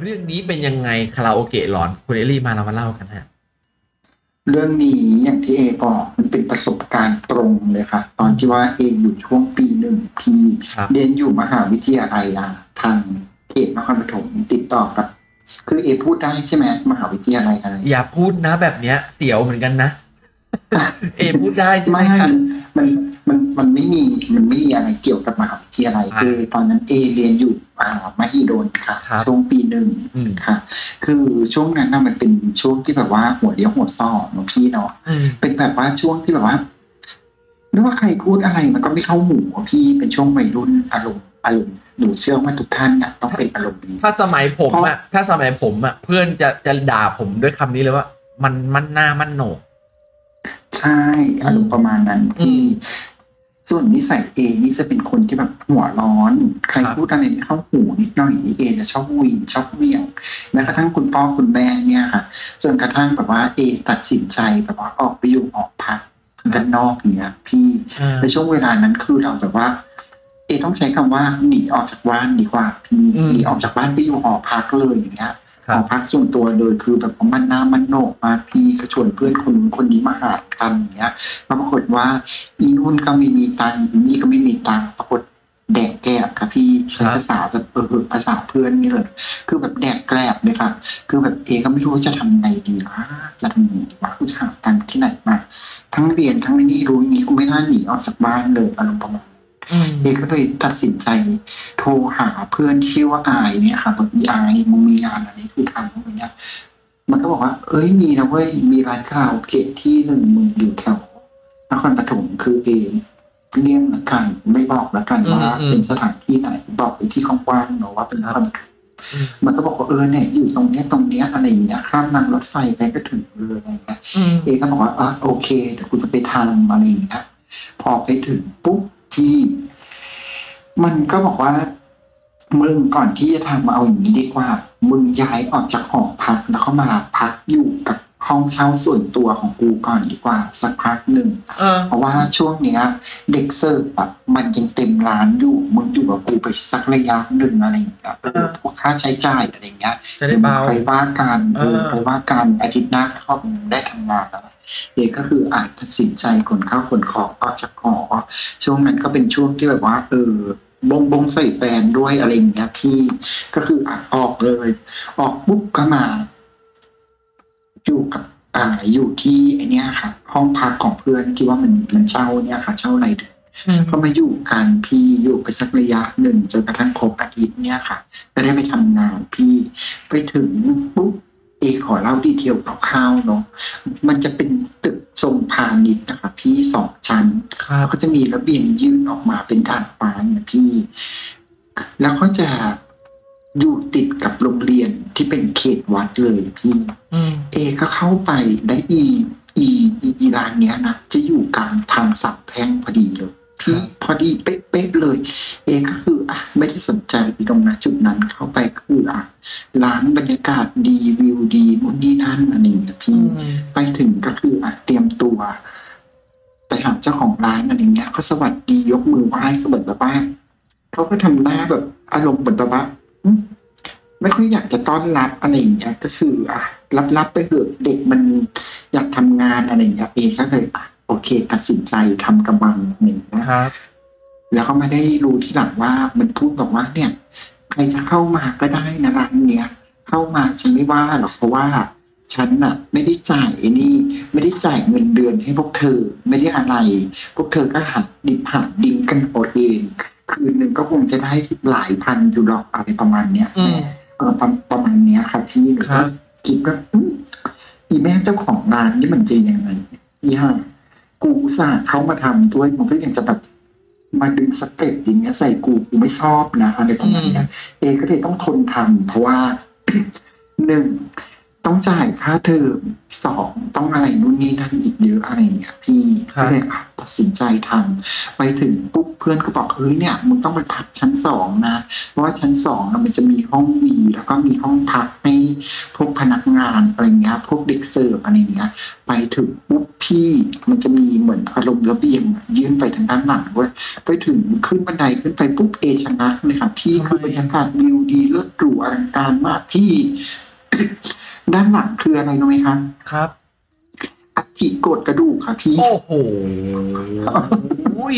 เรื่องนี้เป็นยังไงคาราโอเกะหลอนคุณเอลี่มาเรามาเล่ากันฮะเรื่องนี้อย่างที่เอบอกมันเป็นประสบการณ์ตรงเลยค่ะ ตอนที่ว่าเออยู่ช่วงปีหนึ่งที่ครับเรียนอยู่มหาวิทยาลัยอะทางเขตนครปฐมติดต่อกับคือเอพูดได้ใช่ไหมมหาวิทยาลัยอะไรอย่าพูดนะแบบเนี้ย เสียวเหมือนกันนะ เอพูดได้ใช่ไหมไม่ครับมันมันมันไม่มีมันไม่มีอะไรเกี่ยวกับมหาวิทยาลัยอ่าคือตอนนั้นเอเรียนอยู่อ่ามหิดลค่ะครับช่วงปีหนึ่งอืมค่ะ คือช่วงนั้นน่ะมันเป็นช่วงที่แบบว่าหัวเดียวหัวต่อเนอะพี่เนาะอืมเป็นแบบว่าช่วงที่แบบว่าไม่ว่าใครพูดอะไรมันก็ไม่เข้าหูอะพี่เป็นช่วงวัยรุ่นอารมณ์อารมณ์หนูเชื่อว่าทุกท่านน่ะต้องเป็นอารมณ์นี้ถ้าสมัยผมอะถ้าสมัยผมอะเพื่อนจะจะด่าผมด้วยคำนี้เลยว่า มันมันหน้ามันโหนก ใช่อารมณ์ประมาณนั้นพี่อืมส่วนนิสัยเอนี่จะเป็นคนที่แบบหัวร้อน ใครครับพูดอะไรไม่เข้าหูนิดหน่อยนี่เอจะชอบวีนชอบเหวี่ยงแม้กระทั่งคุณพ่อคุณแม่เนี่ยค่ะจนกระทั่งแบบว่าเอตัดสินใจแบบว่าออกไปอยู่หอพักด้านนอกอย่างเงี้ยพี่อ่าในช่วงเวลานั้นคือเราแบบว่า เอต้องใช้คำว่าหนีออกจากบ้านดีกว่าพี่อืมหนีออกจากบ้านไปอยู่หอพักเลยอย่างเงี้ย ครัหบอพักส่วนตัวเลยคือแบบมันน้ามันโหนกมาพี่ก็ชวนเพื่อนคนคนนี้มาหากันอย่างเงี้ยปรากฏว่าอีนู่นก็ไม่มีตังค์อีนี่ก็ไม่มีตังค์ปรากฏแดกแกลบครับพี่ใช้ภาษาแบบเออภาษาเพื่อนนี่เลยคือแบบแดกแกลบเลยค่ะ คือแบบเอก็ไม่รู้จะทำไงดีวะจะทำไงดีวะกูจะหาตังค์ที่ไหนมาทั้งเรียนทั้งนี่รู้งี้กูไม่น่าหนีออกจากบ้านเลยอารมณ์ประมาณ เอก็เลยตัดสินใจ โทรหาเพื่อนที่ชื่อว่าอายเนี่ยค่ะบอกอีอายมึงมีงานอะไรคือทำอะไรเงี้ยมันก็บอกว่า เอ้ยมีนะเว้ยมีร้านคาราโอเกะที่หนึ่งมึงอยู่แถวนครปฐมคือเองเลี่ยงละกัน ไม่บอกละกันว่าเป็นสถานที่ไหนบอกไปที่กว้างๆเนาะว่าเป็นนครปฐมอืมมันก็บอกว่าเออเนี่ยอยู่ตรงเนี้ยตรงเนี้ยอะไรอย่างเงี้ยข้ามรางรถไฟไปก็ถึงเลยอะไรเงี้ยอืมเอก็บอกว่าอะโอเคเดี๋ยวกูจะไปทำอะไรอย่างเงี้ยพอไปถึงปุ๊บ ที่มันก็บอกว่า มึงก่อนที่จะทำเอาอย่างนี้ดีกว่า มึงย้ายออกจากหอพักแล้วเข้ามาพักอยู่กับห้องเช่าส่วนตัวของกูก่อนดีกว่าสักพักหนึ่งเออเพราะว่าช่วงเนี้ย เด็กเสิร์ฟแบบมันยังเต็มร้านอยู่มึงอยู่กับกูไปสักระยะหนึ่งอะไรอย่างเงี้ยเออพวกค่าใช้จ่ายอะไรอย่างเงี้ยจะได้เบาไปว่าการเออเออไปว่าการอาทิตย์หน้าเข้าได้ทำงานแล้ว เอกก็คืออาจตัดสินใจขนข้าวขนของออกจากหอช่วงนั้นก็เป็นช่วงที่แบบว่าเออบงบงใส่แฟนด้วยอะไรอย่างเงี้ยพี่ก็คืออะออกเลย ออกปุ๊บก็มา อยู่กับอ่าอยู่ที่ไอเนี้ยค่ะ ห้องพักของเพื่อนที่ว่ามันมันเช่าเนี่ยค่ะ เช่าอะไรถึงอืมก็มาอยู่กันพี่อยู่ไปสักระยะหนึ่งจนกระทั่งครบอาทิตย์เนี่ยค่ะ ก็ได้ไปทำงานพี่ไปถึงปุ๊บเอก ขอเล่าดีเทลคร่าวๆเนาะมันจะเป็นตึกทรงพาณิชย์นะคะพี่สองชั้นครัแล้บวก็จะมีระเบียงยื่นออกมาเป็นดาดฟ้าเนี่ยพี่ แล้วก็จะอยู่ติดกับโรงเรียนที่เป็นเขตวัดเลยพี่อืมเอก็เข้าไปได้อีอีอีอีร้านเนี้ยนะจะอยู่กลางทางสับแพร่งพอดีเลย พี่พอดีเป๊ะๆเลย เอก็คืออะไม่ได้สนใจอีตรงนั้นจุดนั้นเข้าไปก็คืออะร้านบรรยากาศดีวิวดีนู่นนี่นั่นอะไรอย่างเงี้ยอืพี่มไปถึงก็คืออะเตรียมตัว ไปหาเจ้าของร้านอะไรเงี้ยก็สวัสดียกมือไหว้ก็เหมือนแบบว่าเขาก็ทำหน้าแบบอารมณ์เหมือนแบบว่าอืมไม่ค่อยอยากจะต้อนรับอะไรอย่างเงี้ยก็คือ อะรับๆไปเถอะเด็กมันอยากทำงานอะไรอย่างเงี้ยเองก็เลยอะ โอเค ตัดสินใจทำกำบังหนึ่งนะครับ แล้วก็มาได้รู้ที่หลังว่ามันพูดบอกว่าเนี่ย ใครจะเข้ามาก็ได้นะร้านเนี้ยเข้ามาฉันไม่ว่าหรอกเพราะว่าฉันน่ะ ไม่ได้จ่ายไอ้นี่ ไม่ได้จ่ายเงินเดือนให้พวกเธอ ไม่ได้อะไร พวกเธอก็หักดิบหักดินกันเอาเอง คืนหนึ่งก็คงจะได้หลายพันอยู่หรอกอะไรประมาณเนี้ยอืมเออประประมาณเนี้ยครับพี่หนูครัก็บคิดว่าอืมอีแม่เจ้าของร้านนี่มันจะยังไงอีห่า กูอุตส่าห์เขามาทำด้วยมันก็ยังจะแบบมาดึงสเต็ปอย่างเงี้ยใส่กูกูไม่ชอบนะอะไรประมาณเนี้ยเอก็เลยต้องทนทำเพราะว่าหนึ่ง ต้องจ่ายค่าเทอมสองต้องอะไรนู่นนี่นั่นอีกเยอะอะไรอย่างเงี้ยพี่ครับก็เลยอะตัดสินใจทำไปถึงปุ๊บเพื่อนก็บอกเฮ้ยเนี่ยมึงต้องไปพักชั้นสองนะเพราะว่าชั้นสองน่ะมันจะมีห้องวีแล้วก็มีห้องพักให้พวกพนักงานอะไรเงี้ยพวกเด็กเสิร์ฟอะไรเงี้ย ไปถึงปุ๊บพี่มันจะมีเหมือนอารมณ์ระเบียงยื่นไปทางด้านหลังเว้ยไปถึงขึ้นบันไดขึ้นไปปุ๊บเอชนะเลยค่ะพี่ทำไมคือบรรยากาศวิวดีเลิศหรูอลังการมากพี่ ด้านหลังคืออะไรรู้ไหมคะครับอัฐิโกดกระดูกค่ะพี่โอ้โหอุ้ย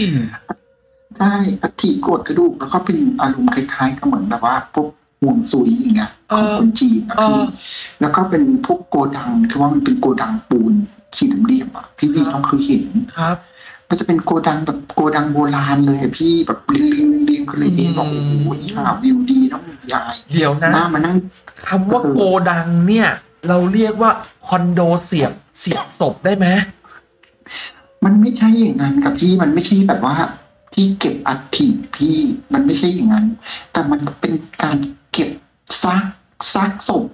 ใช่อัฐิโกดกระดูกแล้วก็เป็นอารมณ์คล้ายๆกับเหมือนแบบว่าพวกห่วงซุยอย่างเงี้ยของคนจีนนะพี่แล้วก็เป็นพวกโกดังคือว่ามันเป็นโกดังปูนสีเหลี่ยมๆอะพี่พี่ต้องเคยเห็นครับมันจะเป็นโกดังแบบโกดังโบราณเลยอะพี่แบบเรียงเรียงเรียงกันเลยเองบอกอืโอ้มโหหาวิวดีน้อง ยายเดี๋ยวนะน่ามานั่งคำว่าโกดังเนี่ย เราเรียกว่าคอนโดเสียบเสียบศพได้ไหมมันไม่ใช่อย่างนั้นกับพี่มันไม่ใช่แบบว่า ที่เก็บอัฐิพี่มันไม่ใช่อย่างนั้น แต่มันเป็นการเก็บซากซากศพ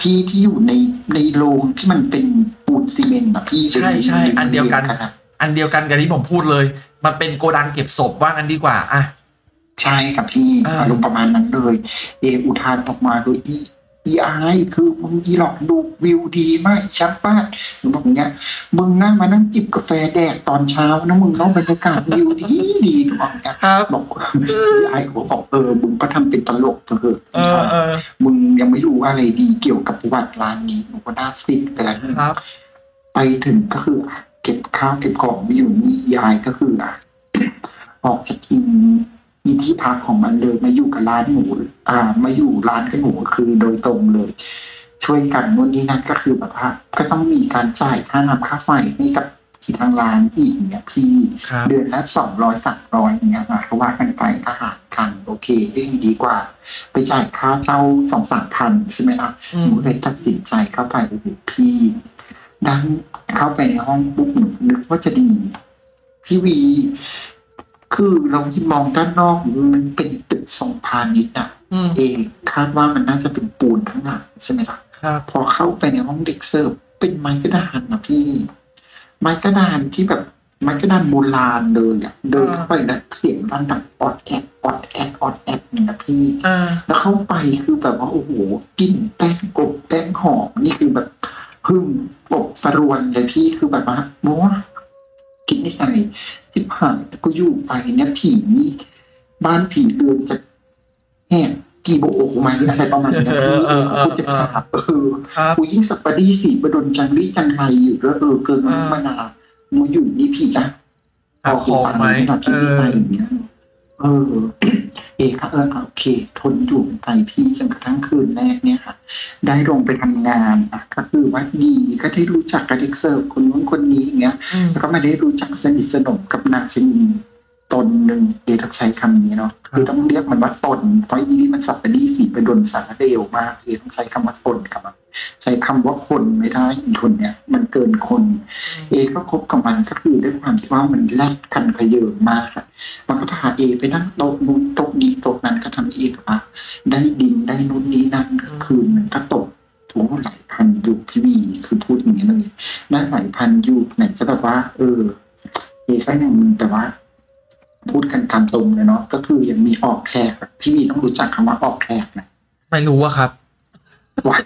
พี่ที่อยู่ในในโรงที่มันเป็นปูนซีเมนต์อะพี่ใช่ใช่อันเดียวกันรีงอะอันเดียวกันกับที่ผมพูดเลย มันเป็นโกดังเก็บศพว่างั้นดีกว่าอะ ใช่ครับพี่อ่า อารมณ์ประมาณนั้นเลย เออุทานออกมาโดยอีอีไอคือมึงอีหลอกดูวิวดีมากชักป้านหนูบอกอย่างเงี้ยมึงนั่งมานั่งจิบกาแฟแดกตอนเช้านะมึงต้องบรรยากาศวิวดีดีหนูบอกอย่างเงี้ยครับ บอกอีไอเขาบอกเออมึงก็ทำเป็นตลกเถอะเออเออมึงยังไม่รู้อะไรดีเกี่ยวกับประวัติร้านนี้หนูก็น่าซิดไปแล้ว ครับ ไปถึงก็คืออะเก็บข้าวเก็บของไม่อยู่นี่ยายก็คืออะ ออกจากอี อีที่พักของมันเลยมาอยู่กับร้านหมูอ่า มาอยู่ร้านกับหนูคือโดยตรงเลย ช่วยกันนู่นนี่นั่นก็คือแบบว่าก็ต้องมีการจ่ายค่าน้ำค่าไฟให้กับที่ทางร้านอีกเนี่ยพี่ครับเดือนละสองร้อยสามร้อยอย่างเงี้ยมาเขาว่ากันไปอาหารทันโอเคยิ่งดีกว่า ไปจ่ายค่าเช่าสองสามพันใช่ไหมล่ะอืหมนูเลยตัดสินใจเข้าไปโอ้โหพี่ดันเข้าไปในห้องปุ๊บหนูนึกว่าจะดีพี่วี คือเราที่มองด้านนอกมันเป็นตึกสองพาณิชย์อะอืมเองคาดว่ามันน่าจะเป็นปูนทั้งหลังใช่ไหมล่ะครับพอเข้าไปในห้องเด็กเสิร์ฟเป็นไม้กระดานนะพี่ ไม้กระดานที่แบบไม้กระดานโบราณเลยอะเดินเข้าไปแล้วเสียงดังดังออดแอดออดแอดออดแอดเนี่ยนะพี่อ่าแล้วเข้าไปคือแบบว่าโอ้โหกลิ่นแป้งกบแป้งหอมนี่คือแบบพึ่งอบตะรวนเลยพี่คือแบบว่าว้า คิดในใจสิบห้ากูอยู่ไปเนี่ยผีนี่บ้านผีเรือนจะแหกกี่โบกมาอะไรประมาณเนี้ยพี่เออเออเออกูจะถามเออครับกูยิ่งสัปปะดีสีบดลจังรีจังไรอยู่แล้วเออเกินมาอ่ามมานานมึงอยู่นี่พี่จะหักคอไหมเราคิดในใจเอออย่างเงี้ย เออ เอกก็เออโอเคทนอยู่ไปพี่จนกระทั่งคืนแรกเนี่ยค่ะ ได้ลงไปทำงานอะก็คือว่าดีก็ได้รู้จักกับเด็กเสิร์ฟคนนู้นคนนี้อย่างเงี้ยอืมแล้วก็มาได้รู้จักสนิทสนมกับนางชนี ตนหนึ่งเอต้องใช้คำนี้เนาะครับคือต้องเรียกมันว่าตนเพราะอีนี่มันสับปะดีสีไปดนสารเดวมากเอต้องใช้คำว่าตนกับมันใช้คำว่าคนไม่ได้อีกคนเนี้ยมันเกินคน เอก็คบกับมันก็คือด้วยความที่ว่ามันแลกกันขยเยอะมากอะมันก็พาเอไปนั่งโต๊ะนู้นโต๊ะนี้โต๊ะนั้นก็ทำให้เอแบบว่าได้ดินได้นู้นนี้นั่นคืนมันก็ตกถูงหลายพันอยู่พี่วีคือพูดอย่างนี้เลยได้หลายพันอยู่ไหนจะแบบว่า เออเอก็ยังแต่ว่า พูดกันตามตรงเลยเนาะก็คือยังมีออกแขกอะพี่วีต้องรู้จักคำว่าออกแขกนะไม่รู้อะครับว่า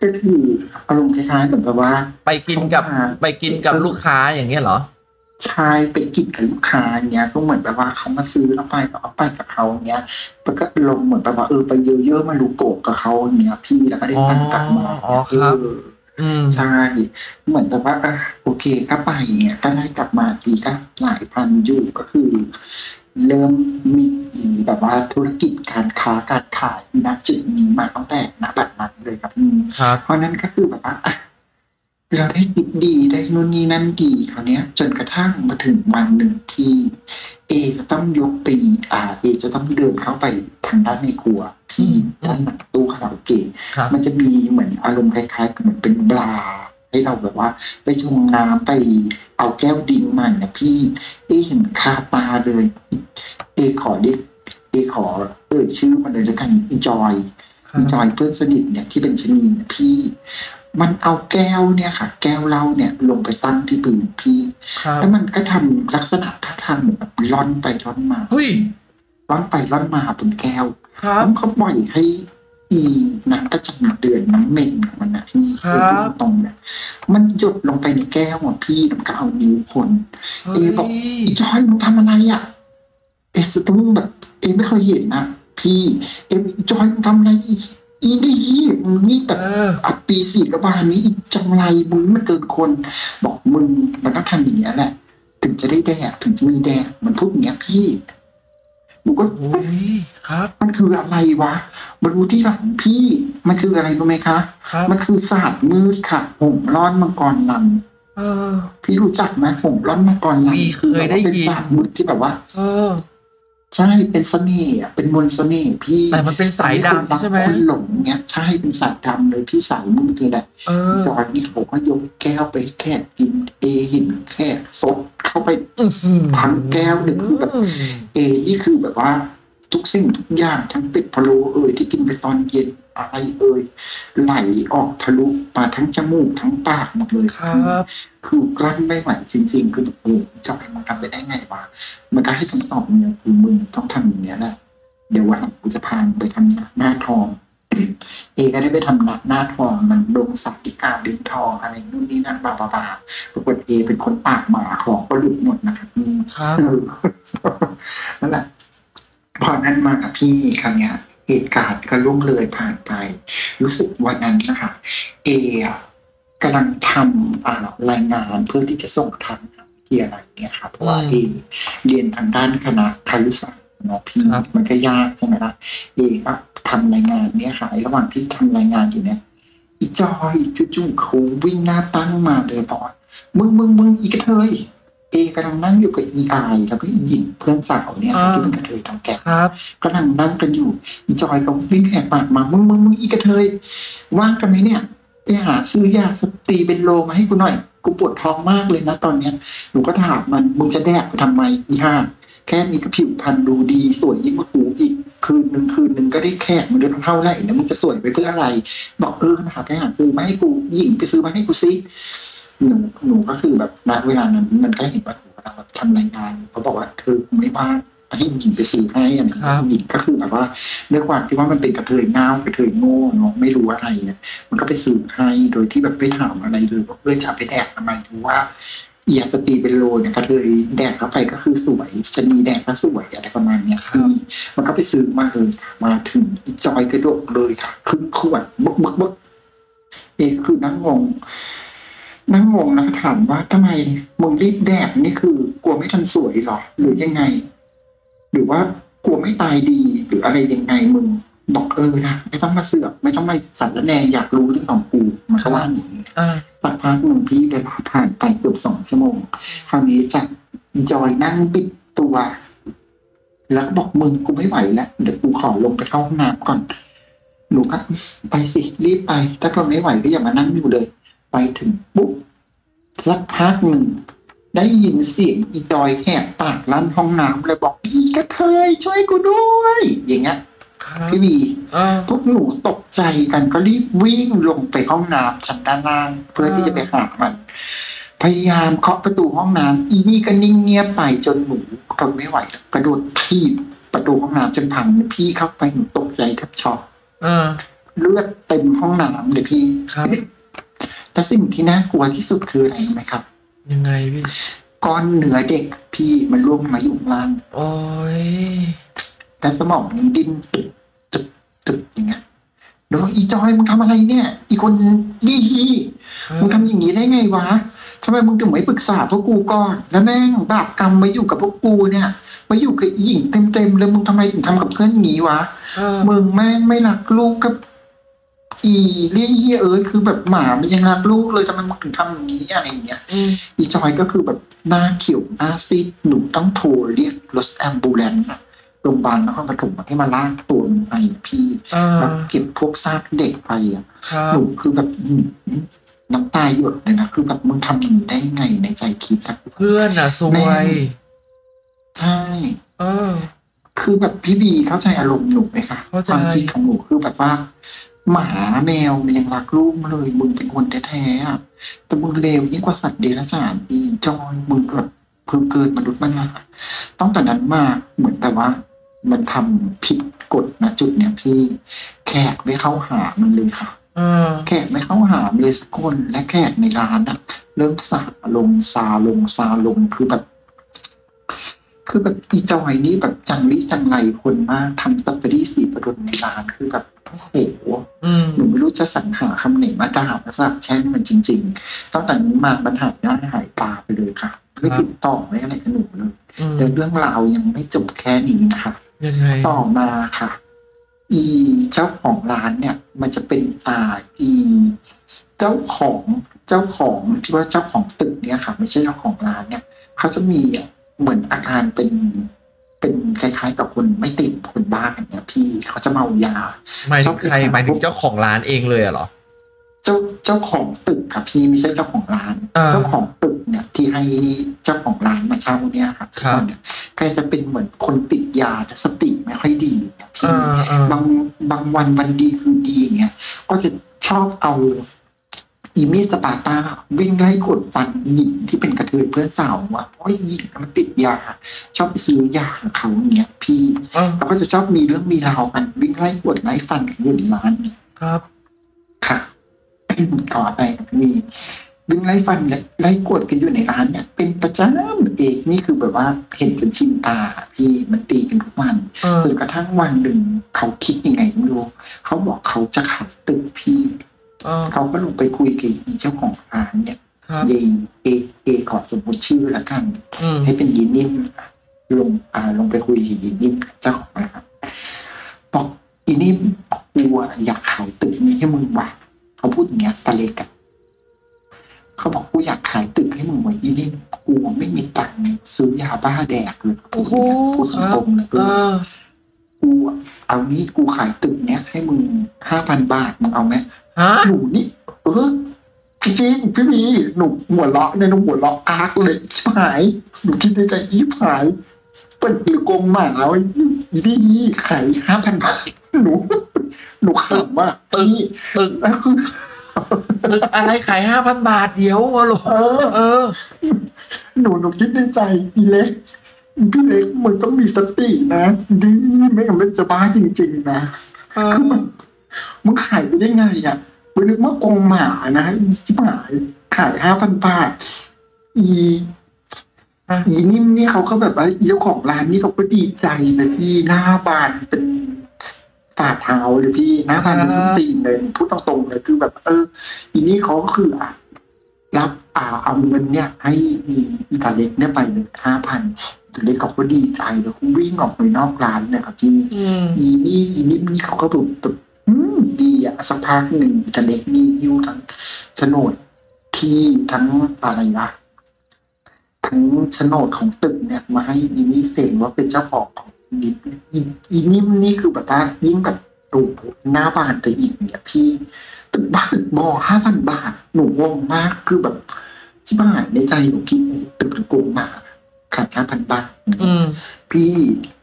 ก็คืออารมณ์คล้ายๆเหมือนกับว่า ไปกินกับเขามาไปกินกับลูกค้าอย่างเงี้ยเหรอชายไปกินกับลูกค้าเนี้ยก็เหมือนแบบว่าเขามาซื้อแล้วไปก็เอาไปกับเขาเนี้ยแล้วก็ลงเหมือนแบบว่าเออไปเยอะๆมารูโกะกับเขาเนี้ยพี่แล้วก็ได้ตังค์กลับมาอ๋อครับเอออืมใช่ เหมือนแบบว่าอะโอเคก็ไปเนี้ยก็ได้กลับมาทีก็หลายพันอยู่ก็คือ เริ่มมีแบบว่าธุรกิจการค้าการขายณจุดนี้มาตั้งแต่ณบัดนั้นเลยครับพี่ครับ เพราะนั้นก็คือแบบว่าอะ เราได้ติดดีได้นู่นนี่นั่นดีคราวเนี้ย จนกระทั่งมาถึงวันหนึ่งที่เอจะต้องยกปีอ่าเอจะต้องเดินเข้าไปทางด้านในครัว ที่อืมด้านหลังตู้คาราโอเกะครับมันจะมีเหมือนอารมณ์คล้ายๆกับเหมือนเป็นบาร์ให้เราแบบว่า ไปชงน้ำไปเอาแก้วดิงมาเนี่ยพี่เอเห็นคาตาเลยเอขอเรียกเอขอเอ่ยชื่อมันเลยแล้วกันจอยครับจอยเพื่อนสนิทเนี่ยที่เป็นชะนีเนี่ยพี่ มันเอาแก้วเนี่ยค่ะ แก้วเหล้าเนี่ยลงไปตั้งที่พื้นพี่ครับแล้วมันก็ทำลักษณะท่าทางเหมือนแบบล่อนไปล่อนมาเฮ้ยล่อนไปล่อนมาบนแก้วครับแล้วเขาปล่อยให้อีนักประจำเดือนน้ำเมนของมันนะพี่ครับตรงๆเนี่ยมันหยดลงไปในแก้วอะพี่แล้วมันก็เอานิ้วคนเฮ้เอยบอกอีจอยมึงทำอะไรอะเอสตุ้งแบบ เอไม่เคยเห็นนะพี่ เออีจอยมึงทำอะไร อีอีนี่มึงนี่แบบเอออัดปีสี่กระบาลนี้อีจังไรมึงมันเกินคน บอกมึงมันต้องทำอย่างเงี้ยแหละ ถึงจะได้แดกถึงจะมีแดกมันพูดอย่างเงี้ยพี่หนูก็โอ้ยครับ มันคืออะไรวะมารู้ที่หลังพี่ มันคืออะไรรู้ไหมคะครับมันคือศาสตร์มืดค่ะหงร้อนมังกรลังเออ พี่รู้จักไหมหงร้อนมังกรลังมีเคยได้ยินเป็นศาสตร์มืดที่แบบว่า เออ ใช่เป็นเสน่ห์อะเป็นมนต์เสน่ห์พี่แต่มันเป็นสายดำใช่ไหมคนหลงเนี้ยใช่เป็นสายดำเลยพี่สายมืดเลยแหละเออจอยนี่เขาก็ยกแก้วไปแค่กินเอเห็นแค่ซดเข้าไปอื้อหือทั้งแก้วเนี่ยคือแบบเอนี่คือแบบว่า ทุกสิ่งทุกอย่างทั้งเป็ดพะโล้เอ่ยที่กินไปตอนเย็น อะไรเอ่ยไหลออกทะลุมาทั้งจมูกทั้งปากหมดเลยครับ คือกลั้นไม่ไหวจริง ๆ คือแบบโอ้จอยมันทำไปได้ไงวะมันก็ให้คำตอบเนี่ยคือมึงต้องทำอย่างเนี้ยแหละเดี๋ยววันหลังกูจะพามึงไปทำหน้าทองเอก็ได้ไปทำหน้าหน้าทองมันดงสักกิการลิ้นทองอะไรนู่นนี่นั่นบาบาบาปรากฏเอเป็นคนปากหมาของก็หลุดหมดนะครับนี่ครับเออนั่นแหละพอนั้นมาพี่ครั้งเนี้ย เหตุการณ์ก็ล่วงเลยผ่านไป รู้สึกวันนั้นนะคะเออะกำลังทำอ่ารายงานเพื่อที่จะส่งทางมหาวิทยาลัยเนี่ยครับเพราะว่าอืมเอเรียนทางด้านคณะคารุศาสตร์เนาะพี่ครับมันก็ยากใช่ไหมล่ะเอก็ทำรายงานเนี่ยค่ะไอ้ระหว่างที่ทำรายงานอยู่เนี่ยอีจอยจู่ๆเขาวิ่งหน้าตั้งมาเลยบอกว่ามึงมึงมึงอีกระเทย เอกำลังนั่งอยู่กับอีไอแล้วก็อีหญิงเพื่อนสาวเนี่ยอ่าที่เป็นกระเทยทำแก่ครับกำลังนั่งกันอยู่อีจอยก็วิ่งแหกปากมามึงมึงมึงอีกระเทยว่างกันไหมเนี่ยไปหาซื้อยาสตีเป็นโลมาให้กูหน่อย กูปวดท้องมากเลยนะตอนเนี้ยหนูก็ถามมันมึงจะแดกไปทำไมอีห่าแค่นี้ก็ผิวพรรณดูดีสวยยิ่งกว่ากูอีกคืนหนึ่งคืนหนึ่งก็ได้แขกมันจะเท่าไหร่นะมึงจะสวยไปเพื่ออะไร บอกเออหาไปหาซื้อมาให้กูหญิงไปซื้อมาให้กูซิ หนูหนูก็คือแบบณเวลานั้นมันก็เห็นว่าหนูกำลังแบบทำรายงานเขาบอกว่าเธอกูไม่ว่างให้หญิงไปซื้อให้อะไรอย่างเงี้ยหญิงก็คือแบบว่าด้วยความที่ว่ามันเป็นกระเทยเง่ากระเทยโง่เนาะไม่รู้อะไรเนี่ย มันก็ไปซื้อให้โดยที่แบบไม่ถามอะไรเลยบอกเพื่อนจะเอาไปแดกทำไมถือว่าเอียสตรีเป็นโลเนี่ยกระเทยแดกเข้าไปก็คือสวยจะมีแดกก็สวยอะไรประมาณเนี้ยครับพี่มันก็ไปซื้อมาเลยค่ะมาถึงอีจอยกระโดดเลยค่ะครึ่งขวดบึกบึกบึกเอกคือนั่งงง นั่งงงแล้วก็ถามว่าทำไมมึงรีบแดกนี่คือกลัวไม่ทันสวยเหรอ หรือยังไง หรือว่ากลัวไม่ตายดีหรืออะไรยังไงมึงบอกเออนะไม่ต้องมาเสือกไม่ต้องมาสันและแหนอยากรู้เรื่องของกูมันก็ว่าหนูอ่าสักพักหนึ่งพี่เวลาผ่านไปเกือบสองชั่วโมง คราวนี้จากจอยนั่งบิดตัว แล้วก็บอกมึงกูไม่ไหวแล้วเดี๋ยวกูขอลงไปเข้าห้องน้ำก่อนหนูก็ไปสิรีบไป ถ้าทนไม่ไหวก็อย่ามานั่งอยู่เลย ไปถึงปุ๊บสักพักหนึ่งได้ยินเสียงอีจอยแหกปากลั่นห้องน้ำเลยบอกอีกระเทยช่วยกูด้วย อย่างเงี้ยครับพี่บีอ่าพวกหนูตกใจกันก็รีบวิ่งลงไปห้องน้ำชั้นด้านล่างเพื่อที่จะไปหามัน พยายามเคาะประตูห้องน้ำอีนี่ก็นิ่งเงียบไปจนหนูทนไม่ไหวแล้วกระโดดทีบประตูห้องน้ำจนพังพี่เข้าไปหนูตกใจแทบช็อกอ่าเลือดเต็มห้องน้ำเลยพี่ครับ และสิ่งที่น่ากลัวที่สุดคืออะไรรู้ไหมครับ ยังไงพี่ก้อนเนื้อเด็กพี่มันร่วงมาอยู่ข้างล่างโอ้ยและสมองยังดิ้นตึกตึกตึกอย่างเงี้ยแล้วอีจอยมึงทำอะไรเนี่ย อีคนยี่ฮีมึงทำอย่างนี้ได้ไงวะทำไมมึงถึงไม่ปรึกษาพวกกูก่อน แล้วแม่งบาปกรรมมาอยู่กับพวกกูเนี่ยมาอยู่กับอีหญิงเต็มๆแล้วมึงทำไมถึงทำกับเพื่อนอย่างนี้วะเออมึงแม่งไม่รักลูกกับ อีเลี้ยเหี้ยเอ้ยคือแบบหมามันยังรักลูกเลยทำไมมึงถึงทำอย่างนี้อะไรอย่างเงี้ยอืมอีจอยก็คือแบบหน้าเขียวหน้าซีดหนูต้องโทรเรียกรถแอมบูเลนซ์อะโรงพยาบาลนครปฐมอะให้มาลากตัวมันไปอะพี่อ่าแล้วเก็บพวกซากเด็กไปอะครับหนูคือแบบอื้อหือน้ำตาหยดเลยนะคือแบบมึงทำอย่างนี้ได้ไงในใจคิดอะเพื่อนอะซวแม่ยใช่เออ คือแบบพี่บีเข้าใจอารมณ์หนูไหมคะเข้าใจความคิดของหนูคือแบบว่า หมาแมวมันยังรักลูกมาเลยมึงเป็นคนแท้ๆอะแต่มึงเลวยิ่งกว่าสัตว์เดรัจฉานอีจอยมึงแบบเพิ่งเกินมนุษย์มนาต้องแต่นั้นมาเหมือนแบบว่า มันทำผิดกฎนะจุดเนี้ยพี่แขกไม่เข้าหามันเลยค่ะเออแขกไม่เข้าหาเลยสักคนและแขกในร้านอะเริ่มซาลงซาลงซาลงคือแบบ คือแบบอีจอยนี่แบบจังริจังไรคนมากทำสตรอเบอรี่สีประดนในร้านคือแบบโอ้โหอืมหนูไม่รู้จะสรรหาคำไหนมาด่ามาสาบแช่งมันจริงๆตั้งแต่นี้มาปัญหาหน้าหายตาไปเลยค่ะ ไม่ติดต่อไม่อะไรกับหนูเลยอืมแต่เรื่องราวยังไม่จบแค่นี้นะคะยังไงต่อมาค่ะ อีเจ้าของร้านเนี่ย มันจะเป็นอ่าอีเจ้าของเจ้าของที่ว่าเจ้าของตึกเนี่ยค่ะ ไม่ใช่เจ้าของร้านเนี่ยเขาจะมี เหมือนอาการเป็นเป็นคล้ายๆกับคนไม่ติดคนบ้าอย่างเงี้ยพี่เขาจะเมายาหมายถึงใครหมายถึงเจ้าของร้านเองเลยอะเหรอเจ้าเจ้าของตึกค่ะพี่ไม่ใช่เจ้าของร้านอ่าเจ้าของตึกเนี่ย ที่ให้เจ้าของร้านมาเช่าเนี่ยค่ะครับเนี่ยแกจะเป็นเหมือนคนติดยาแต่สติไม่ค่อยดีเนี่ยพี่อ่าอ่าบางบางวันวันดีคือดีอย่างเงี้ยก็จะชอบเอา อีมีดสปาร์ตาวิ่งไล่กดฟันหญิงที่เป็นกระเทยเพื่อนสาวว่าเพราะหญิงมันติดยา ชอบไปซื้อยาของเขาอย่างเงี้ยพี่อ่าแล้วก็จะชอบมีเรื่องมีราวกันวิ่งไล่กดไล่ฟันกันอยู่ในร้านเนี่ยครับ ค่ะต่อไปมีวิ่งไล่ฟันไล่กดกันอยู่ในร้านเนี่ยเป็นประจำเอกนี่คือแบบว่าเห็นจนชินตาพี่มันตีกันทุกวันเออจนกระทั่งวันหนึ่งเขาคิดยังไงไม่รู้เขาบอกเขาจะขายตึกพี่ เออเขาก็ลงไปคุยกับอีเจ้าของร้านเนี่ยครับเยเอเอขอสมมติชื่อแล้วกันอืมให้เป็นยีนิ่มลงอ่าลงไปคุยกับยีนิ่มเจ้าของร้านบอกอีนิ่มกูอะอยากขายตึกนี้ให้มึงว่ะเขาพูดอย่างเงี้ยตะเล็กอะเขาบอกกูอยากขายตึกให้มึงว่ะอีนิ่มกูไม่มีตังค์ซื้อยาบ้าแดกเลยโอ้โหพูดครับตรงๆเลยเออกูอะเอานี้กูขายตึกเนี้ยให้มึงห้าพันบาทมึงเอาไหม ฮะหนูนี่เออจริงๆพี่มีหนูหัวเราะเนี่ยหนูหัวเราะอากเลยชิบหายหนูคิดในใจอีหายเป็นหรือโกงหมาแล้วอีนี่ขายห้าพันบาทหนู หนูขำว่าตึกนี่ตึกแล้วคือตึกอะไรขายห้าพันบาทเดี๋ยววะหรอเออเออ หนูหนูคิดในใจอีเล็กพี่เล็กมึงต้องมีสตินะดีไม่งั้นมันจะบ้าจริง ๆ นะเออคือมันมึงขายไปได้ไงอะ มึงนึกว่ากองหมานะชิบหายขายห้าพันบาทอีอะอีนิ่มนี่เขาก็แบบว่าเจ้าของร้านนี่เขาก็ดีใจนะพี่หน้าบานเป็นฝ่าเท้าเลยพี่หน้าบานเป็นส้นตีนเลยพูดตรงๆเลยคือแบบ เออ อีนี่เขาก็คืออะรับอ่าเอาเงินเนี่ยให้อีอีตาเล็กเนี่ยไปเลยห้าพันตาเล็กเขาก็ดีใจแล้วเขาวิ่งออกไปนอกร้านเนี่ยครับพี่อืมอีนี่อีนี่นี่เขาก็แบบแบบ อืมดีอะสักพักหนึ่งแต่เล็กนี่ยิ้วทั้งโฉนดที่ทั้งอะไรวะทั้งโฉนดของตึกเนี่ยมาให้อีนี่เซ็นว่าเป็นเจ้าของของอีนี่อีอีนิ่มนี่คือแบบว่ายิ่งแบบโอ้โหน้าบ้านแต่อีกเนี่ยพี่ตึกบ้านบอห้าพันบาทหนูงงมากคือแบบที่บ้านในใจหนูคิดตึกโกงมาขายห้าพันบาทพี่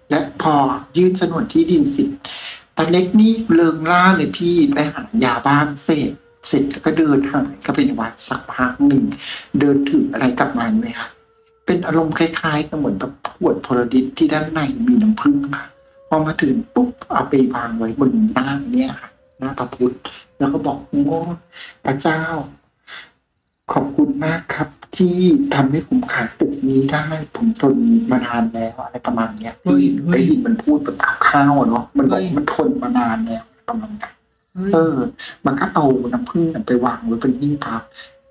และพอยื่นโฉนดที่ดินสิ ตาเล็กนี่เลิงล่าเลยพี่ไปหายาบ้างเสร็จเสร็จแล้วก็เดินหายก็เป็นวัดสักพักหนึ่ง เดินถืออะไรกลับมาไหมคะเป็นอารมณ์คล้ายๆกับเหมือนแบบขวดพลดิสที่ด้านในมีน้ำผึ้งค่ะพอมาถึงปุ๊บเอาไปวางไว้บนหน้าเนี่ยค่ะหน้าพระพุทธแล้วก็บอกโอ้พระเจ้า ขอบคุณมากครับ ที่ทำให้ผมขายตึกนี้ได้ผมทนมานานแล้วอะไรประมาณเนี้ยเฮ้ยเฮ้ยได้ยินมันพูดแบบข้าวๆอะเนาะมันบอกเฮ้ยมันทนมานานแล้วประมาณนั้นเฮ้ยเออ มันก็เอาน้ำผึ้งไปวางไว้บนหิ้งพระ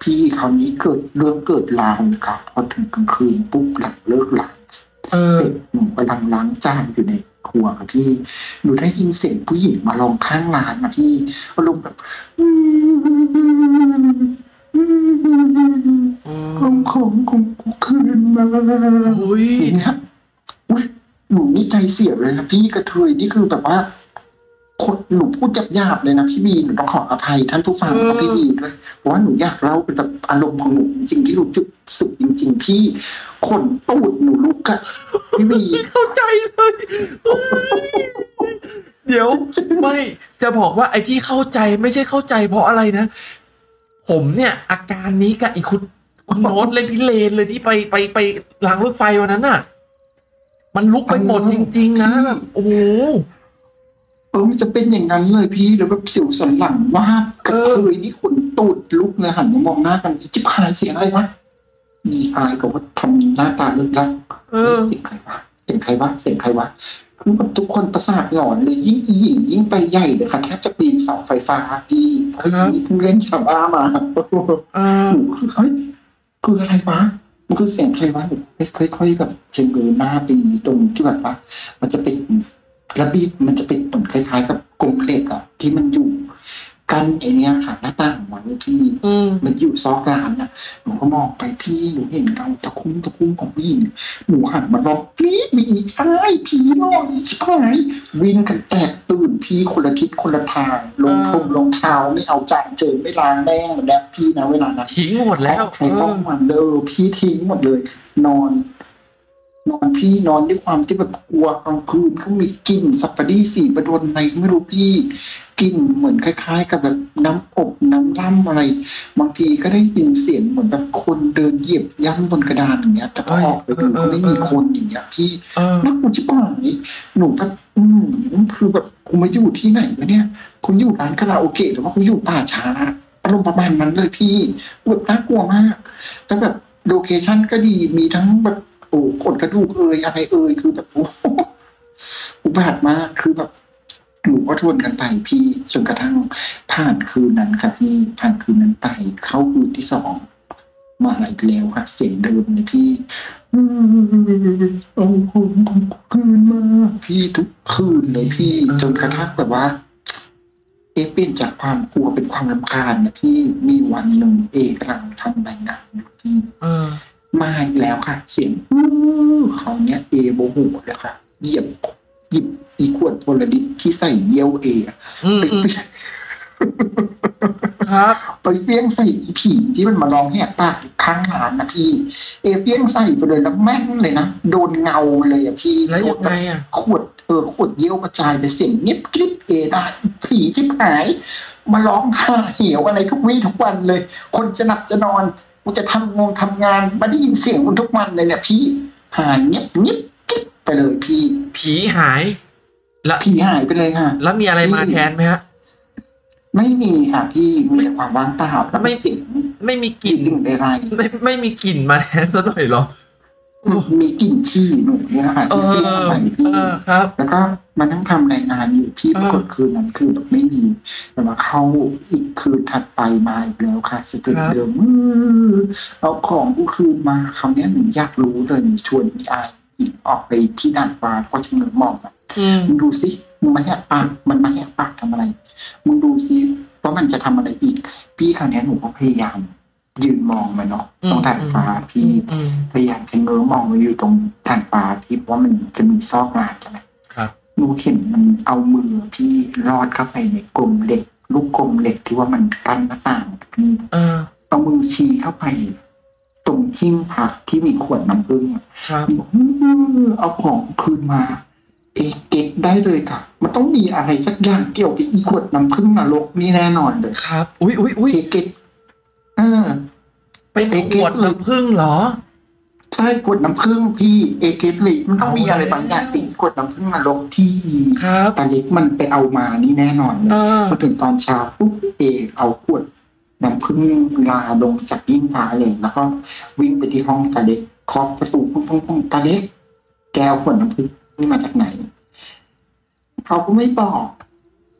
พี่คราวนี้เกิดเรื่องเกิดราวเลยครับพอถึงกลางคืนปุ๊บหลังเลิกหลานเออเสร็จหนูกำลังล้างจานอยู่ในครัวค่ะพี่หนูได้ยินเสียงผู้หญิงมาลองข้างร้านมาที่อารมณ์แบบอืม ของของของกูคืนมาอุ้ยอย่างเงี้ยอุ๊ยหนูนี่ใจเสียเลยนะพี่กระเทยนี่คือแบบว่าคนหนูพูดหยาบๆเลยนะพี่บีหนูต้องขออภัยท่านผู้ฟังกับพี่บีด้วยเพราะว่าหนูอยากเล่าเป็นแบบอารมณ์ของหนูจริงๆที่หนูจุดสึกจริง ๆ พี่ขนตูดหนูลุกอะพี่บีไม่เข้าใจเลยเฮ้ยเดี๋ยวไม่จะบอกว่าไอ้ที่เข้าใจไม่ใช่เข้าใจเพราะอะไรนะ ผมเนี่ย อาการนี้กับไอ้คุณ คุณโน้ตเลยพี่เลนเลยที่ไปไปไปรางรถไฟวันนั้นน่ะ มันลุกไปหมดจริง ๆ นะแบบโอ้โหเออมันจะเป็นอย่างนั้นเลยพี่แล้วแบบสิวสันหลังว่าบกระเอเทอยนี่ขนตูดลุกเลยหันมามองหน้ากันจิบหายเสียงอะไรวะมีอายกับว่าทำหน้าตาเลิกลักเออเสียงใครวะเสียงใครวะเสียงใครวะคือแบบทุกคนประสาทหลอนเลยยิ่งอีหญิงยิ่งไปใหญ่เลยค่ะแทบจะปีนเสาไฟฟ้าพี่เฮ้ยครับเพิ่งเล่นชาบ้ามาเออหนูคือเฮ้ย คืออะไรวะมันคือเสียงใครวะค่อยๆแบบเชิงเือหน้าปีตรงที่แบบว่า มันจะเป็นระเบียบมันจะเป็นเหมือนคล้าย ๆ กับกรงเหล็กอะที่มันอยู่ กันไอเนี้ยค่ะหน้าต่างของมันที่อืมมันอยู่ซอกร้านน่ะหนูก็มองไปพี่หนูเห็นเงาตะคุ่มตะคุ่มของผู้หญิงหนูหันมาร้องกรี๊ดวีอีกอ้ายผีหลอกอีชิบหายวิ่งกันแตกตื่นพี่คนละทิศคนละทางลงทงรองเท้าไม่เอาจานเจอไม่ล้างแม่งเหมือนแบบพี่นะเวลานั้นทิ้งหมดแล้วใช้ห้องมันเดอพี่ทิ้งหมดเลย นอน นอนพี่นอนด้วยความที่แบบกลัวกลางคืนเขามีกลิ่นสัปปะรีสีประดนในไม่รู้พี่กลิ่นเหมือนคล้าย ๆ กับแบบน้ำอบน้ำร่ำอะไร บางทีก็ได้ยินเสียงเหมือนแบบคนเดินเหยียบย่ำบนกระดานอย่างเงี้ย แต่พอออกไปดูก็ไม่มีคนอย่างเงี้ยพี่เออนักกูจิบ้านี่หนูแบบอืมคือแบบกูมาอยู่ที่ไหนวะเนี่ยคุณอยู่ร้านคาราโอเกะหรือว่าคุณอยู่ป่าช้าอารมณ์ประมาณนั้นเลยพี่แบบน่ากลัวมากแล้วแบบโลเคชั่นก็ดีมีทั้งแบบ โอ้ขนกระดูกเอ่ยอะไรเอ่ยคือแบบโอ้อุบาทมากคือแบบหนูก็ทวนกันไปพี่จนกระทั่งผ่านคืนนั้นค่ะพี่ผ่านคืนนั้นไปเข้าคืนที่สองมาอีกแล้วค่ะ เสียงเดิมเลยพี่เอาผมคืนมาพี่ทุกคืนเลยพี่จนกระทั่งแบบว่า เอเปลี่ยนจากความกลัวเป็นความรำคาญนะพี่มีวันหนึ่งเอกำลังทำใบงานอยู่พี่ มาอีกแล้วค่ะ เสียงอื้อเขาเนี้ยเอโมโหเลยค่ะเหยียบหยิบอีขวดโพลาดิสที่ใส่เยี่ยวเออะอืมไปอืมครับไปเฟี้ยงใส่อีผีที่มันมาร้องแหกปากอยู่ข้างร้านนะพี่ เอเฟี้ยงใส่ไปเลยแล้วแม่นเลยนะ โดนเงาเลยอะพี่แล้วยังไงอะขวดเออขวดเยี่ยวกระจายไปเสียงเงียบกริบเอได้ผีชิบหาย มาร้องห่าเหวอะไรทุกวี่ทุกวันเลย คนจะหลับจะนอน กูจะทำงงทำงานมาได้ยินเสียงคุณทุกวันเลยเนี่ยพี่หายเงียบเงียบกริบไปเลยพี่ ผีหายแล้วผีหายไปเลยค่ะ แล้วมีอะไรมาแทนไหมฮะไม่มีค่ะพี่มีแต่ความว่างเปล่าแล้วไม่ไม่เสียงไม่มีกกลิ่ลิ่นนดึงใดไม่ไม่มีกลิ่นมาแทนซะหน่อยเหรอๆ มีกลิ่นขี้หนูเนี่ยค่ะเอที่อเปรี้ยวไปเอพี่อครับแล้วก็มานั่งทำรายงานอยู่พี่เออปรากฏคืนนั้นคือแบบไม่มีแต่มาเข้าอีกคืนถัดไปมาอีกแล้วค่ะสเต็ปเดิมอื้อเอาของกูคืนมาคราวเนี้ยหนูอยากรู้เลยหนูชวนพี่ไออีกออกไปที่ด่านฟ้าก็จะเงินมองอะอืมมึงดูสิมึงมาแหกปากมันมาแหกปากทำอะไรมึงดูสิว่ามันจะทำอะไรอีก พี่คราวเนี้ยหนูก็พยายาม ยืนมองมันเนาะตรงด่านฟ้าที่อืมพยายามจะเงื้อมองมาอยู่ตรงด่านฟ้าที่เพราะว่ามันจะมีซอกลานใช่ไหมครับหนูเห็นมันเอามือพี่รอดเข้าไปในกลมเหล็ก ลูกกลมเหล็กที่ว่ามันกั้นหน้าต่างพี่เออเอามือชี้เข้าไป ตรงหิ้งพักที่มีขวดน้ำผึ้งอะครับบอกอื้อเอาของคืนมาเอะเก็ตได้เลยค่ะ มันต้องมีอะไรสักอย่างเกี่ยวกับอีขวดน้ำผึ้งนรกนี่แน่นอนเลยครับ อุ้ยอุ้ยอุ้ยเอะเก็ตเออเป็นเอ๊ะขวดน้ำผึ้งเหรอ ใช่ขวดน้ำผึ้งพี่เอะเก็ตเลยมันต้องมีอะไรบางอย่างติดขวดน้ำผึ้งนรกที่ครับตาเล็กมันไปเอามานี่แน่นอนเลยเออพอถึงตอนเช้าปุ๊บเอเอาขวดน้ำผึ้งลาลงจากยิ่งฟ้าเลยแล้วก็วิ่งไปที่ห้องตาเล็กเคาะประตูปุ้งปุ้งปุ้งตาเล็ก แก้วขวดน้ำผึ้งนี่มาจากไหน เขาก็ไม่บอก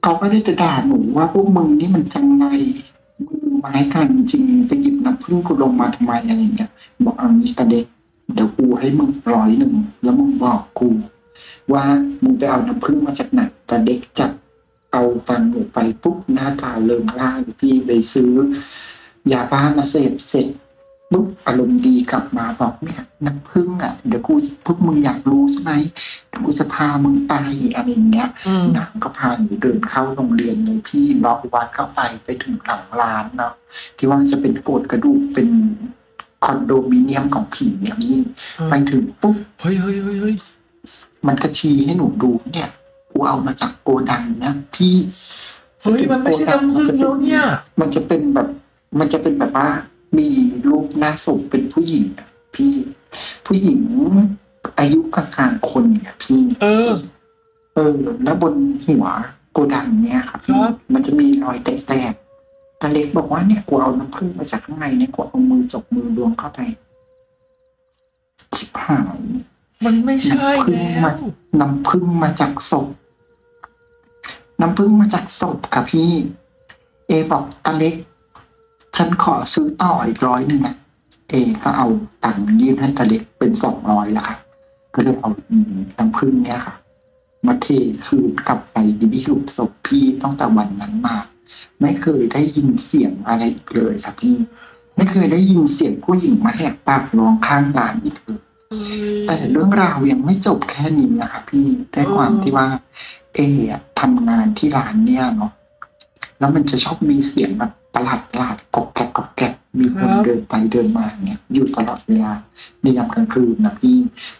เขาก็ได้จะด่าหนูว่าพวกมึงนี่มันจังไรมือ ไม้กันจริงไปหยิบน้ำพึ่งกูลงมาทำไมอะไรเงี้ยบอกเอานี้ตาเด็กเดี๋ยวกูให้มึงร้อยหนึ่งแล้วมึงบอกกู ว่ามึงไปเอาน้ำพึ่งมาจากไหนตาเด็กจับเอาตังหนูไปปุ๊บหน้าตาเริงร่าอยู่พี่ไปซื้อยาบ้ามาเสพเสร็จ ปุ๊บอารมณ์ดีกลับมาบอกเนี่ยน้ำผึ้งอะเดี๋ยวกูพวกมึงอยากรู้ใช่ไหมเดี๋ยวกูจะพามึงไปอะไรอย่างเงี้ยอืมนางก็พาหนูเดินเข้าโรงเรียนเลยพี่ล็อกวัดเข้าไปไปถึงหลังร้านเนาะที่ว่าจะเป็นโกดกระดูกเป็นคอนโดมิเนียมของผีเนี่ยพี่ไปถึงปุ๊บเฮ้ยเฮ้ยเฮ้ยเฮ้ยมันก็ชี้ให้หนูดูเนี่ยกูเอามาจากโกดังนะพี่เฮ้ยมันไม่ใช่น้ำผึ้งแล้วเนี่ย มันจะเป็นแบบ มันจะเป็นแบบว่า มีรูปหน้าศพเป็นผู้หญิงอะพี่ผู้หญิงอายุกลางๆคนเนี่ยพี่เออ เออ แล้วบนหัวโกดังเนี่ยครับครับ มันจะมีรอยแตกๆตาเล็กบอกว่าเนี่ยกูเอาน้ำผึ้งมาจากข้างในเนี่ยกูเอามือจกมือดวงเข้าไปชิบหาย มันไม่ใช่แล้วน้ำผึ้งมาจากศพ น้ำผึ้งมาจากศพค่ะพี่ เอบอกตาเล็ก ฉันขอซื้อต่ออีกร้อยหนึ่งนะเอก็เอาตังค์ยื่นให้ตาเล็กเป็นสองร้อยแล้วค่ะ ก็เลยเอาอีน้ำผึ้งเนี่ยค่ะ มาเทคืนกลับไปที่หลุมศพพี่ตั้งแต่วันนั้นมา ไม่เคยได้ยินเสียงอะไรอีกเลยครับพี่ ไม่เคยได้ยินเสียงผู้หญิงมาแหกปากร้องข้างร้านอีกเลยแต่เรื่องราวยังไม่จบแค่นี้นะคะพี่ด้วยความที่ว่า เออะทำงานที่ร้านเนี่ยเนาะแล้วมันจะชอบมีเสียงแบบ ประหลาดประหลาดกอกแกกกอกแกกมีคนครับเดินไปเดินมาเนี่ยอยู่ตลอดเวลาในยามกลางคืนนะพี่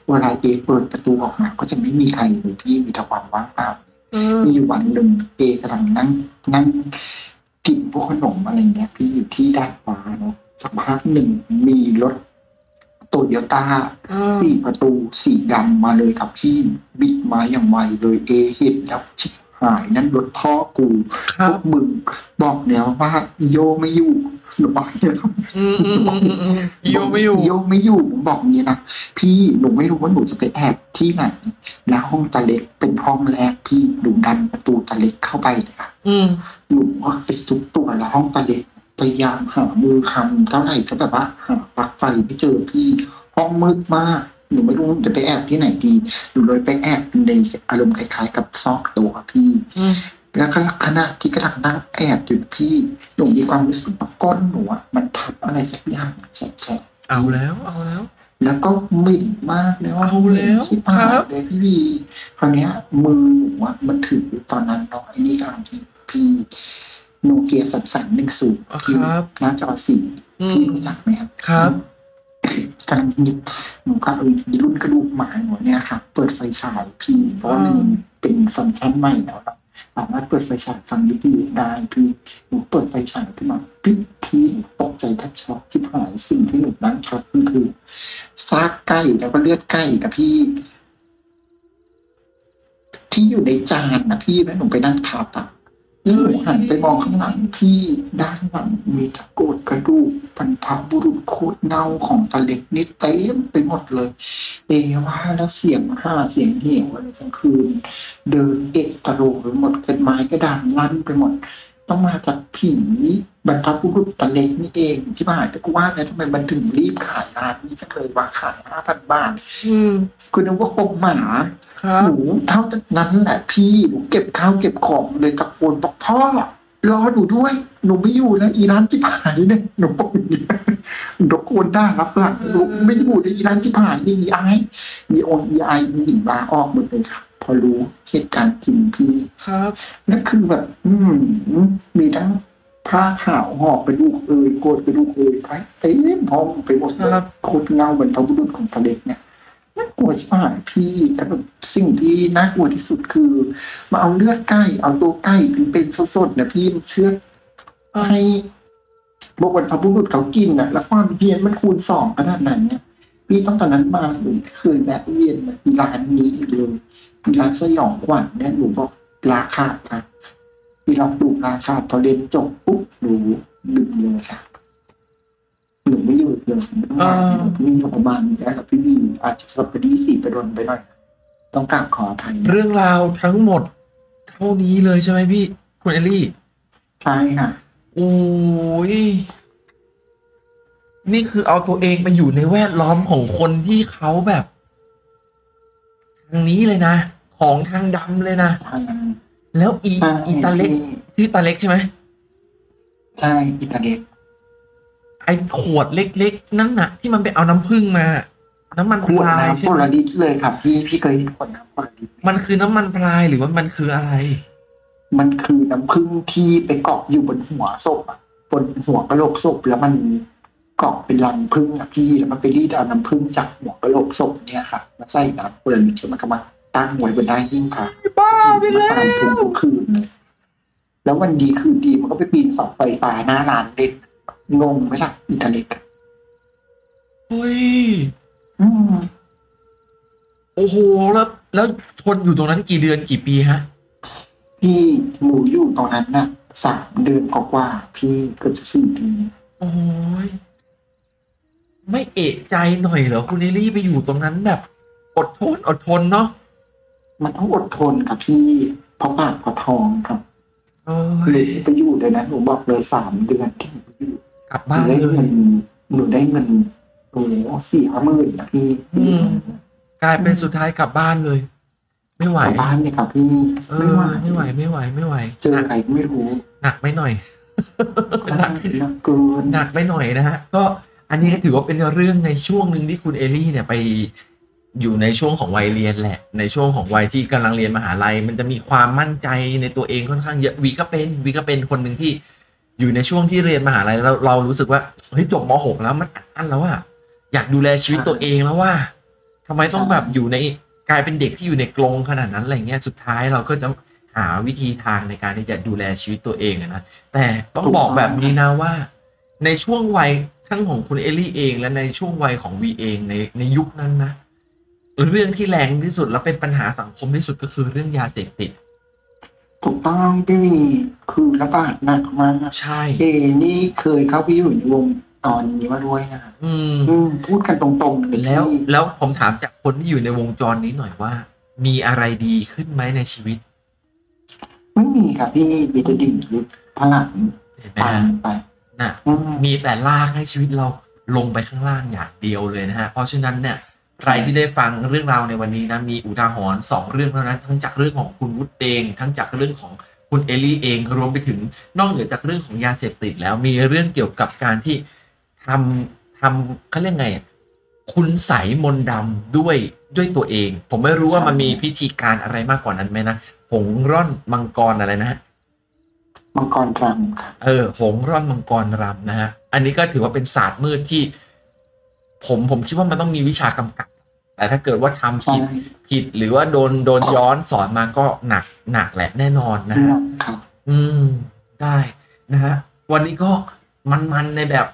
เวลาเอเปิดประตูออกมา ก็จะไม่มีใครเลยพี่มีแต่ความว่างเปล่าเออมีอยู่วันหนึ่งเอกำลังนั่งนั่งกินพวกขนมอะไรเงี้ยพี่อยู่ที่ด้านฟ้าเนาะสักพักหนึ่งมีรถโตโยต้าเออสี่ประตูสีดำมาเลยครับพี่บิดมาอย่างไวเลยเอเห็นแล้วชิบ หายนั่นรถพ่อกูคพรัวบกมึงบอกแล้วว่าอีโยไม่อยู่หนูบอกเนี่ยอืมอืมอืมอืมอืมอีโยไม่อยู่อีโยไม่อยู่ผมบอกอย่างนี้นะพี่หนูไม่รู้ว่าหนูจะไปแอบที่ไหนแล้วห้องตาเล็กเป็นห้องแรกที่หนูดันประตูตาเล็กเข้าไปเลยค่ะอืมหนูว่าไปทุกตัวแล้วห้องตาเล็กพยายามหามือคำเท่าไหร่ก็แบบว่าหาปลั๊กไฟไม่เจอพี่ห้องมืดมาก หนูไม่รู้จะไปแอบที่ไหนดีหนูเลยไปแอบในอารมณ์คล้ายๆ กับซอกตัวพี่อืมแล้วก็ขณะที่กำลังนั่งแอบอยู่พี่หนูมีความรู้สึกว่าก้นหนูอะมันทับอะไรสักอย่างแฉะเอาแล้วเอาแล้วๆแล้วก็เหมิ่นมากเลยว่าเอาแล้วชิบหายครับเลยพี่วีคราวเนี้ยมือหนูอะมันถือตอนนั้นเนาะไอ้นี่กำลังที่พี่โนเกียสัมสันหนึ่งศูนย์อะที่ครับหน้าจอสีอืพี่มรู้จักไหมครับครับ กำลังยิดหนูก็เอารุ่นกระดูกหมาหนูเนี่ยค่ะเปิดไฟฉายพี่ เพราะว่ามันเป็นฟังก์ชันใหม่แล้วนะสามารถเปิดไฟฉายฟังวิทยุได้พี่หนูเปิดไฟฉายขึ้นมาปิ๊บพี่ตกใจแทบช็อกที่หายสิ่งที่หนูนั่งช็อกก็คือซากไก่แล้วก็เลือดไก่กับพี่ ที่อยู่ในจานนะพี่แล้วหนูไปนั่งทับอะ แล้วหนูหันไปมองข้างหลังพี่ด้านหลังมีตะโกดกระดูกพันธบุรุษโคตรเน่าของตะเล็กนี่เต็มไปหมดเลย เอว่าแล้วเสียงห้าเสียงเหวอะไรกลางคืน เดินเอะตะโลไปหมดเป็นไม้กระดานลั่นไปหมด ต้องมาจากผี บรรพบุรุษตะเล็กนี่เองที่มาหาตะกูว่าแล้วทำไมมันถึงรีบขายร้านนี้จังเลยว่าขายห้าพันบาทอืมคือนึกว่าปมหมาครับหนูเท่านั้นแหละพี่หนูเก็บข้าวเก็บของเลยตะโกนบอกพ่อรอหนูด้วย หนูไม่อยู่แล้วอีร้านที่ผายเนี่ยหนูบอกอย่างนี้หนูตะโกนได้รับหลังหนูไม่อยู่ในอีร้านที่ผายนี่อีไอมีองค์อีไอมีหญิงลาออกหมดเลยครับพอรู้เหตุการณ์จริงพี่ครับนั่นคือแบบ อืมมีทั้ง ผ้าขาวห่อกระดูกเอยโกดกระดูกเอยไปเต็มห้องไปหมดเลยครับโคตรเงาเหมือนพระบุรุษของทะเลเนี่ยน่ากลัวชิบหายพี่แล้วแบบสิ่งที่น่ากลัวที่สุดคือ มาเอาเลือดไก่เอาตัวไก่เป็นๆสดๆนะพี่มันเชื่อให้บกวันพระบุรุษเขากินนะแล้วความเยียนมันคูณสองขนาดไหนเนี่ยพี่ต้องตอนนั้นมาหนูเคยแวะเวียนมาร้านนี้เลยร้านสยองขวัญเนี่ยหนูบอกราคาค่ะ รับพี่ลองดูราคาพอเรียนจบปุ๊บหนูดึงเลยค่ะหนูไม่อยู่เลยอ่ามีอยู่ประมาณนี้แหละพี่วีอาจจะสตรอเบอรี่สีไปโดนไปหน่อยต้องกราบขออภัยนะเรื่องราวทั้งหมด เท่านี้เลยใช่ไหมพี่ คุณเอลลี่ ใช่ค่ะ โอ้ย นี่คือเอาตัวเองไปอยู่ในแวดล้อมของคนที่เขาแบบ ทางนี้เลยนะ ของทางดำเลยนะทาง แล้วอีใช่อีตาเล็กที่ตาเล็กใช่ไหมใช่อิตาเล็กไอ้ขวดเล็กๆนั่นน่ะ ที่มันไปเอาน้ำผึ้งมา น้ำมันขพวดลายน้ำใช่โพไหมลาริสเลยครับพี่พี่เคยเห็นขวดน้ำโพลาริสไหมมันคือน้ำมันพลายหรือว่ามันคืออะไร มันคือน้ำผึ้งที่ไปเกาะอยู่บนหัวศพอะบนหัวกระโหลกศพแล้วมันเกาะเป็นรังพึ่งอะพี่แล้วมันไปรีดเอาน้ำพึ่งจากหัวกระโหลกศพเนี่ยค่ะมาใส่น้ำคนละลิตรแล้วมันก็มา ตั้งไว้บนได้หิ้งพระบ้าไปมันแล้ตามทุกวทุกคืนเลยแล้ววันดีคืนดีมันก็ไปปีนเสาไฟฟ้าหน้าร้านเล่นงงไหมล่ะอินเทอร์เน็ตอะเฮ้ยอืมโอ้โหแล้วแล้วทนอยู่ตรงนั้นกี่เดือนกี่ปีฮะพี่หนูอยู่ตรงนั้นน่ะสามเดือนกว่าๆพี่เกือบจะสี่เดือนโอ้ยไม่เอะใจหน่อยเหรอคุณเอลี่ไปอยู่ตรงนั้นแบบ อดทนอดทนเนาะ มันต้องอดทนกับพี่เพราะปากเพราะท้องครับโอ้หนูยไปอยู่เลยนะหนูบอกเลยสามเดือนที่หนูไปอยู่กลับหนูบ้านได้เลเงิยนหนูได้เงินโอ้โหสี่ห้าหมื่นนะพี่อืมกลายเป็นสุดท้ายกลับบ้านเลย ไม่ไหวกลับบ้านเนี่ยครับพี่เอไม่อไหวไม่ไหวไม่ไหวไม่ไหวเจอหนักอะไรก็ไม่รู้หนักไม่หน่อยหนักหนักเกินหนักไปหน่อยนะฮะก็อันนี้ก็ถือว่าเป็นเรื่องในช่วงหนึ่งที่คุณเอลี่เนี่ยไป อยู่ในช่วงของวัยเรียนแหละ ในช่วงของวัยที่กำลังเรียนมหาลัย มันจะมีความมั่นใจในตัวเองค่อนข้างเยอะวีก็เป็นวีก็เป็นคนหนึ่งที่อยู่ในช่วงที่เรียนมหาลัยแล้วเรารู้สึกว่าเฮ้ยจบม .6 แล้วมันอั้นแล้วอะอยากดูแลชีวิตตัวเองแล้วว่าทำไมต้องแบบอยู่ในกลายเป็นเด็กที่อยู่ในกรงขนาดนั้นอะไรเงี้ยสุดท้ายเราก็จะหาวิธีทางในการที่จะดูแลชีวิตตัวเองนะแต่ต้องบอกแบบนี้นะว่า ในช่วงวัยทั้งของคุณเอลลี่เอง และในช่วงวัยของวีเองในในยุคนั้นนะ เรื่องที่แรงที่สุดและเป็นปัญหาสังคมที่สุดก็คือเรื่องยาเสพติด ถูกต้องพี่วีคือระบาดหนักมากใช่เอนี่เคยเข้าไปอยู่ในวงตอนนี้มาด้วยนะอืมอืมพูดกันตรงๆเลยแล้วพี่แล้วผมถามจากคนที่อยู่ในวงจรนี้หน่อยว่า มีอะไรดีขึ้นไหมในชีวิต ไม่มีครับพี่มีแต่ดิ่งลึกพลังเห็นไหมตามฮะไปน่ะอืมมีแต่ลากให้ชีวิตเราลงไปข้างล่างอย่างเดียวเลยนะฮะ เพราะฉะนั้นเนี่ย ใครที่ได้ฟังเรื่องราวในวันนี้นะมีอุทาหรณ์สองเรื่องเท่านั้น ทั้งจากเรื่องของคุณวุฒิเองทั้งจากเรื่องของคุณเอลี่เองรวมไปถึงนอกเหนือจากเรื่องของยาเสพติดแล้วมีเรื่องเกี่ยวกับการที่ทำทำเขาเรียกไงอะคุณใสยมนต์ดำด้วยด้วยตัวเอง ผมไม่รู้ว่ามันมีพิธีการอะไรมากกว่านั้นไหมนะผงร่อนมังกรอะไรนะฮะมังกรรำครับเออหงส์ร่อนมังกรรำนะฮะอันนี้ก็ถือว่าเป็นศาสตร์มืดที่ ผมผมคิดว่ามันต้องมีวิชากำกับ แต่ถ้าเกิดว่าทำใช่ผิดผิดหรือว่าโดนโดนย้อนสอนมาก็หนักหนักแหละแน่นอนนะฮะครับอืมได้นะฮะวันนี้ก็มันๆในแบบ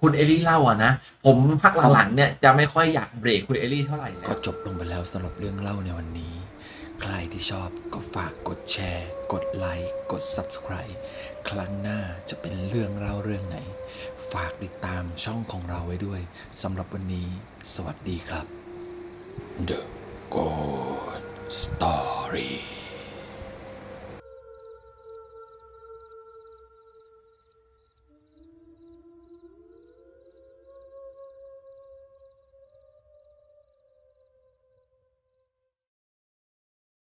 คุณเอลี่เล่าอะนะ ผมพักหลังๆเนี่ยจะไม่ค่อยอยากเบรกคุณเอลี่เท่าไหร่แล้ก็วจบลงไปแล้วสำหรับเรื่องเล่าในวันนี้ ใครที่ชอบก็ฝากกดแชร์ กดไลค์กด Subscribe ครั้งหน้าจะเป็นเรื่องเล่าเรื่องไหน ฝากติดตามช่องของเราไว้ด้วยสำหรับวันนี้ สวัสดีครับ The Good Story